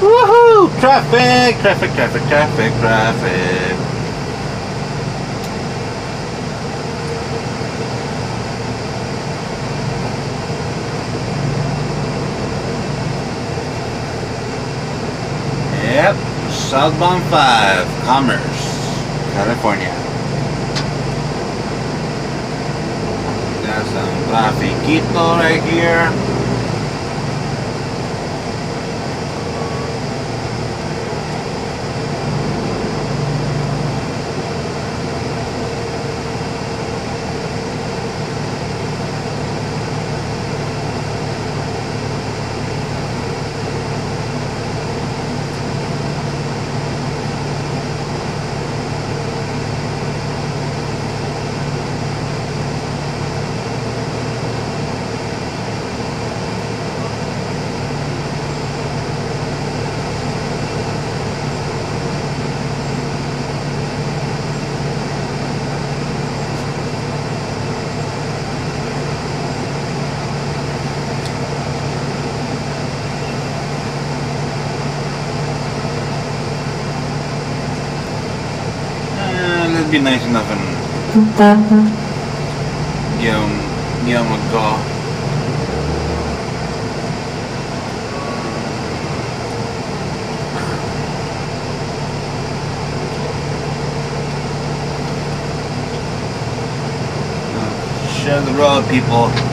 Woohoo! Traffic, traffic, traffic, traffic, traffic. Yep, southbound 5, Commerce, California. Trafficito right here. Nice enough and give him, him a go. Share the road, people.